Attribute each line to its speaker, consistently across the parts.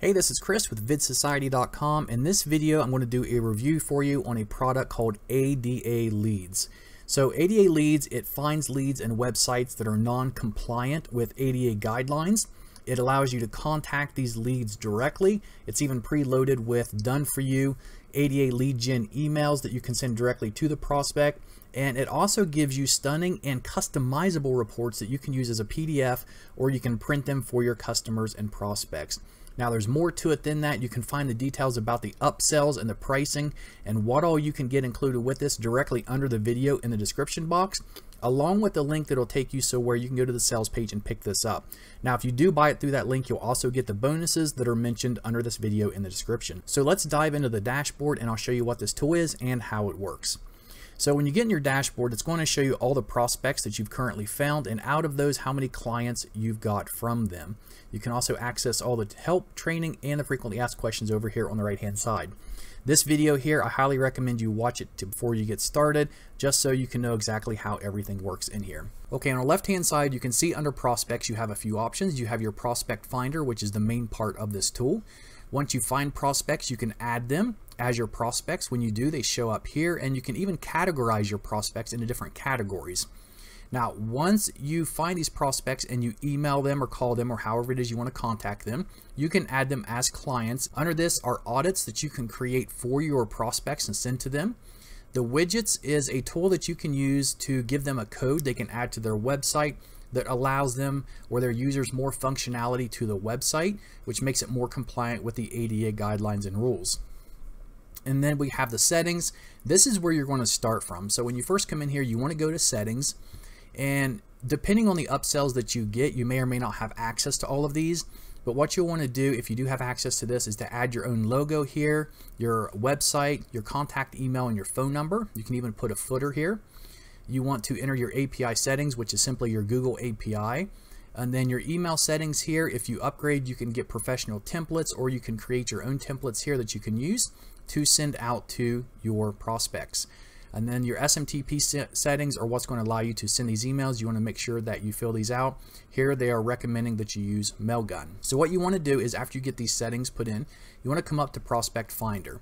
Speaker 1: Hey, this is Chris with vidsociety.com. In this video, I'm going to do a review for you on a product called ADA Leadz. So ADA Leadz, it finds leads and websites that are non-compliant with ADA guidelines. It allows you to contact these leads directly. It's even preloaded with done for you ADA lead gen emails that you can send directly to the prospect. And it also gives you stunning and customizable reports that you can use as a PDF or you can print them for your customers and prospects. Now there's more to it than that. You can find the details about the upsells and the pricing and what all you can get included with this directly under the video in the description box along with the link that'll take you so where you can go to the sales page and pick this up. Now if you do buy it through that link you'll also get the bonuses that are mentioned under this video in the description. So let's dive into the dashboard and I'll show you what this tool is and how it works. So when you get in your dashboard, it's going to show you all the prospects that you've currently found and out of those, how many clients you've got from them. You can also access all the help, training, and the frequently asked questions over here on the right hand side. This video here, I highly recommend you watch it before you get started, just so you can know exactly how everything works in here. Okay, on the left hand side, you can see under prospects, you have a few options. You have your prospect finder, which is the main part of this tool. Once you find prospects, you can add them as your prospects. When you do, they show up here, and you can even categorize your prospects into different categories. Now, once you find these prospects and you email them or call them or however it is you want to contact them, you can add them as clients. Under this are audits that you can create for your prospects and send to them. The widgets is a tool that you can use to give them a code they can add to their website that allows them or their users more functionality to the website, which makes it more compliant with the ADA guidelines and rules. And then we have the settings. This is where you're going to start from. So when you first come in here, you want to go to settings. And depending on the upsells that you get, you may or may not have access to all of these. But what you'll want to do if you do have access to this is to add your own logo here, your website, your contact email, and your phone number. You can even put a footer here you want to enter your API settings, which is simply your Google API. And then your email settings here, if you upgrade, you can get professional templates or you can create your own templates here that you can use to send out to your prospects. And then your SMTP settings are what's going to allow you to send these emails. You want to make sure that you fill these out. Here they are recommending that you use Mailgun. So what you want to do is after you get these settings put in, you want to come up to Prospect Finder.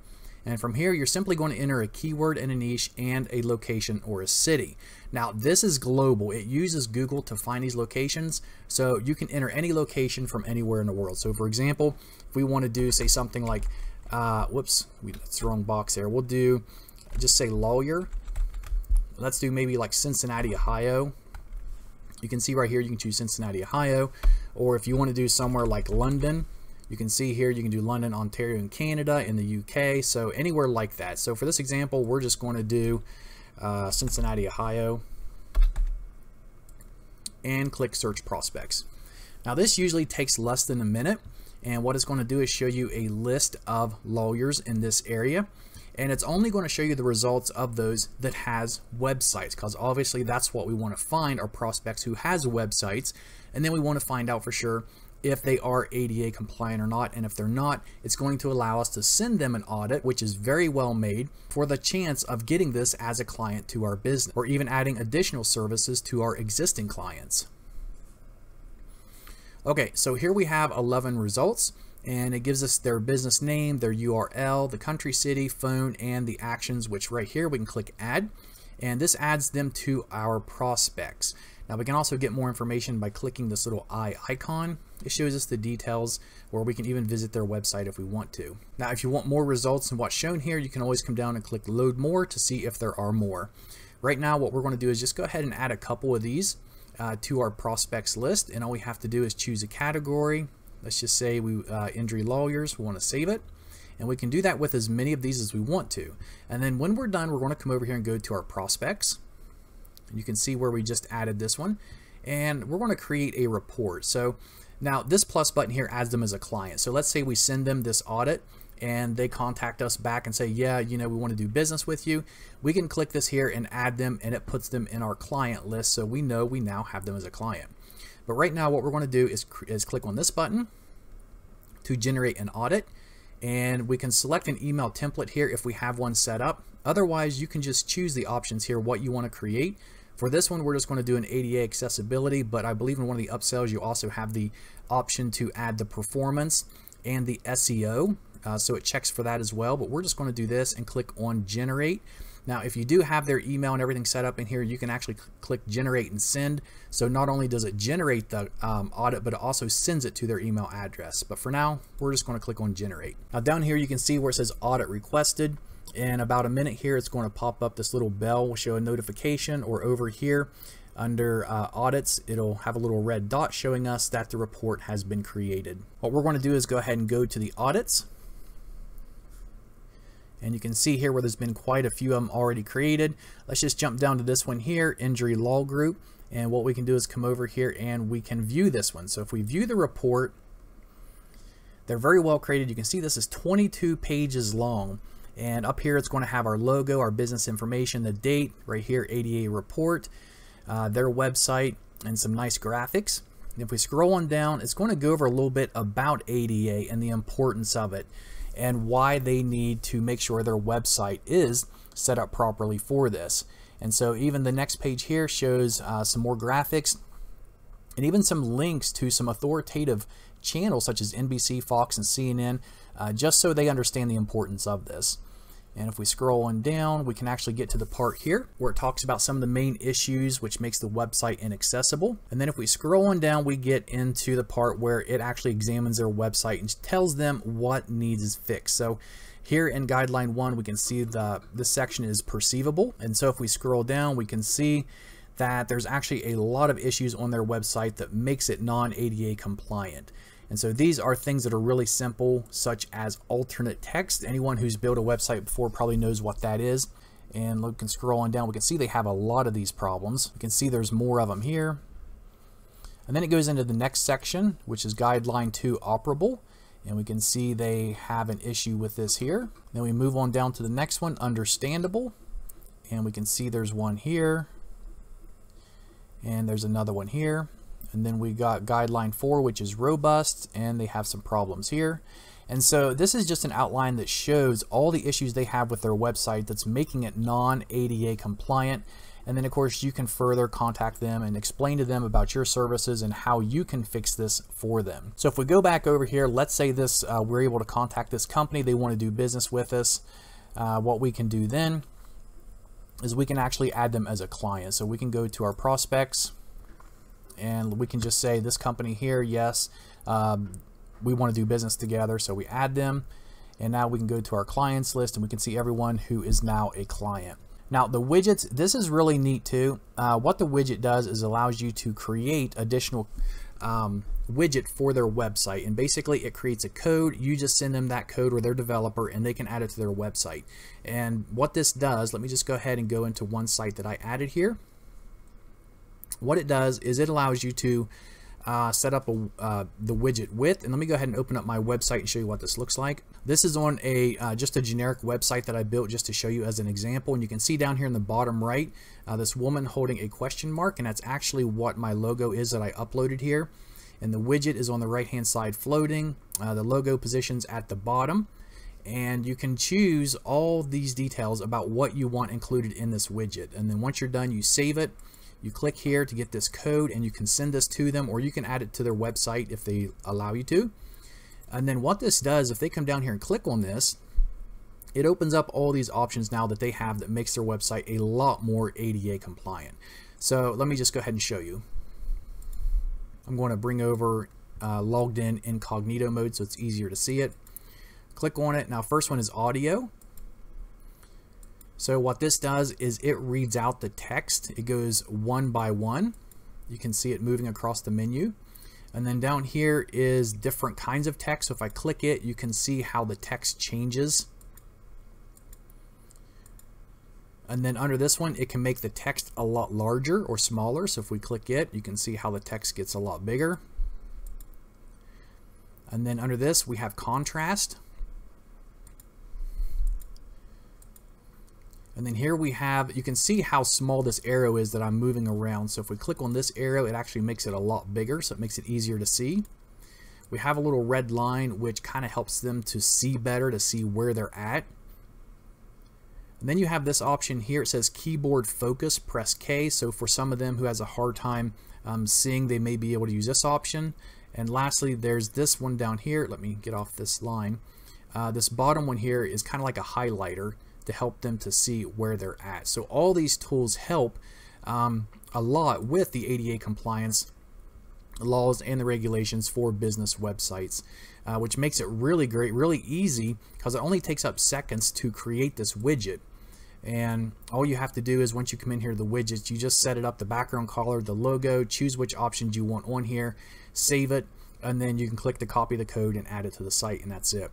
Speaker 1: And from here, you're simply going to enter a keyword and a niche and a location or a city. Now, this is global. It uses Google to find these locations, so you can enter any location from anywhere in the world. So, for example, if we want to do, say, something like, uh, whoops, we, that's the wrong box there. We'll do, just say lawyer. Let's do maybe like Cincinnati, Ohio. You can see right here, you can choose Cincinnati, Ohio. Or if you want to do somewhere like London, you can see here you can do London, Ontario, and Canada in the UK, so anywhere like that. So for this example, we're just going to do uh, Cincinnati, Ohio, and click Search Prospects. Now this usually takes less than a minute, and what it's going to do is show you a list of lawyers in this area and it's only going to show you the results of those that has websites because obviously that's what we want to find are prospects who has websites and then we want to find out for sure if they are ADA compliant or not. And if they're not, it's going to allow us to send them an audit, which is very well made for the chance of getting this as a client to our business or even adding additional services to our existing clients. Okay, so here we have 11 results and it gives us their business name, their URL, the country, city, phone, and the actions, which right here we can click add. And this adds them to our prospects. Now we can also get more information by clicking this little eye icon. It shows us the details or we can even visit their website if we want to. Now if you want more results than what's shown here, you can always come down and click load more to see if there are more. Right now what we're going to do is just go ahead and add a couple of these uh, to our prospects list and all we have to do is choose a category. Let's just say we uh, injury lawyers, we want to save it and we can do that with as many of these as we want to. And then when we're done, we're going to come over here and go to our prospects you can see where we just added this one. And we're going to create a report. So now this plus button here adds them as a client. So let's say we send them this audit and they contact us back and say, yeah, you know, we want to do business with you. We can click this here and add them and it puts them in our client list. So we know we now have them as a client. But right now what we're going to do is, is click on this button to generate an audit and we can select an email template here if we have one set up. Otherwise, you can just choose the options here, what you want to create For this one, we're just going to do an ADA accessibility, but I believe in one of the upsells, you also have the option to add the performance and the SEO. Uh, so it checks for that as well, but we're just going to do this and click on generate. Now, if you do have their email and everything set up in here, you can actually click generate and send. So not only does it generate the um, audit, but it also sends it to their email address. But for now, we're just going to click on generate. Now down here, you can see where it says audit requested. In about a minute here, it's going to pop up this little bell, will show a notification, or over here under uh, audits, it'll have a little red dot showing us that the report has been created. What we're going to do is go ahead and go to the audits. And you can see here where there's been quite a few of them already created. Let's just jump down to this one here, injury law group. And what we can do is come over here and we can view this one. So if we view the report, they're very well created. You can see this is 22 pages long. And up here, it's going to have our logo, our business information, the date, right here, ADA report, uh, their website, and some nice graphics. And if we scroll on down, it's going to go over a little bit about ADA and the importance of it and why they need to make sure their website is set up properly for this. And so even the next page here shows uh, some more graphics and even some links to some authoritative channels such as NBC, Fox, and CNN, uh, just so they understand the importance of this. And if we scroll on down, we can actually get to the part here where it talks about some of the main issues which makes the website inaccessible. And then if we scroll on down, we get into the part where it actually examines their website and tells them what needs is fixed. So here in guideline one, we can see the this section is perceivable. And so if we scroll down, we can see that there's actually a lot of issues on their website that makes it non-ADA compliant. And so these are things that are really simple, such as alternate text. Anyone who's built a website before probably knows what that is. And we can scroll on down. We can see they have a lot of these problems. You can see there's more of them here. And then it goes into the next section, which is guideline 2 operable. And we can see they have an issue with this here. Then we move on down to the next one, understandable. And we can see there's one here. And there's another one here. And then we got guideline four, which is robust, and they have some problems here. And so this is just an outline that shows all the issues they have with their website that's making it non-ADA compliant. And then of course you can further contact them and explain to them about your services and how you can fix this for them. So if we go back over here, let's say this, uh, we're able to contact this company, they want to do business with us. Uh, what we can do then is we can actually add them as a client. So we can go to our prospects, and we can just say this company here, yes, um, we want to do business together. So we add them and now we can go to our clients list and we can see everyone who is now a client. Now the widgets, this is really neat too. Uh, what the widget does is allows you to create additional um, widget for their website and basically it creates a code you just send them that code or their developer and they can add it to their website and what this does let me just go ahead and go into one site that I added here what it does is it allows you to uh, set up a, uh, the widget width. and let me go ahead and open up my website and show you what this looks like. This is on a uh, just a generic website that I built just to show you as an example and you can see down here in the bottom right uh, this woman holding a question mark and that's actually what my logo is that I uploaded here. And the widget is on the right hand side floating uh, the logo positions at the bottom. And you can choose all these details about what you want included in this widget. And then once you're done you save it you click here to get this code and you can send this to them or you can add it to their website if they allow you to. And then what this does, if they come down here and click on this, it opens up all these options now that they have that makes their website a lot more ADA compliant. So let me just go ahead and show you. I'm going to bring over uh, logged in incognito mode so it's easier to see it. Click on it. Now first one is audio. So what this does is it reads out the text. It goes one by one. You can see it moving across the menu. And then down here is different kinds of text. So if I click it, you can see how the text changes. And then under this one, it can make the text a lot larger or smaller. So if we click it, you can see how the text gets a lot bigger. And then under this, we have contrast. And then here we have, you can see how small this arrow is that I'm moving around. So if we click on this arrow, it actually makes it a lot bigger, so it makes it easier to see. We have a little red line, which kind of helps them to see better, to see where they're at. And then you have this option here. It says keyboard focus, press K. So for some of them who has a hard time um, seeing, they may be able to use this option. And lastly, there's this one down here. Let me get off this line. Uh, this bottom one here is kind of like a highlighter to help them to see where they're at. So all these tools help um, a lot with the ADA compliance laws and the regulations for business websites, uh, which makes it really great, really easy because it only takes up seconds to create this widget. And all you have to do is once you come in here, to the widgets, you just set it up, the background color, the logo, choose which options you want on here, save it, and then you can click to copy the code and add it to the site, and that's it.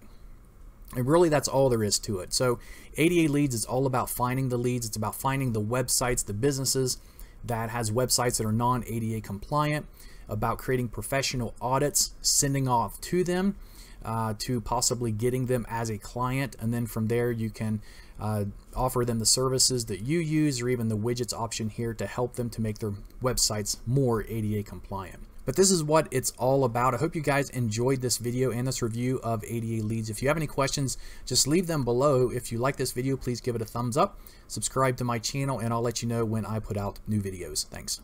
Speaker 1: And really, that's all there is to it. So ADA Leadz is all about finding the leads. It's about finding the websites, the businesses that has websites that are non-ADA compliant, about creating professional audits, sending off to them, uh, to possibly getting them as a client. And then from there, you can uh, offer them the services that you use or even the widgets option here to help them to make their websites more ADA compliant. But this is what it's all about. I hope you guys enjoyed this video and this review of ADA Leadz. If you have any questions, just leave them below. If you like this video, please give it a thumbs up, subscribe to my channel, and I'll let you know when I put out new videos. Thanks.